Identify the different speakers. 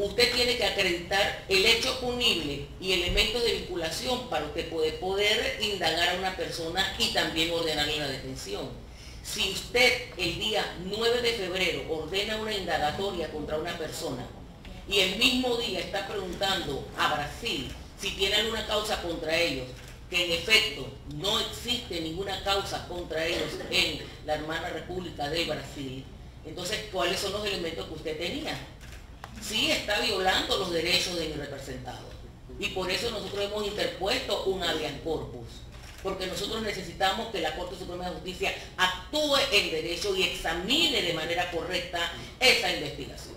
Speaker 1: usted tiene que acreditar el hecho punible y elementos de vinculación para usted poder, poder indagar a una persona y también ordenarle la detención. Si usted el día 9 de febrero ordena una indagatoria contra una persona y el mismo día está preguntando a Brasil si tienen una causa contra ellos, que en efecto no existe ninguna causa contra ellos en la hermana República de Brasil, entonces, ¿cuáles son los elementos que usted tenía? Está violando los derechos de mi representado. Y por eso nosotros hemos interpuesto un habeas corpus. Porque nosotros necesitamos que la Corte Suprema de Justicia actúe en derecho y examine de manera correcta esa investigación.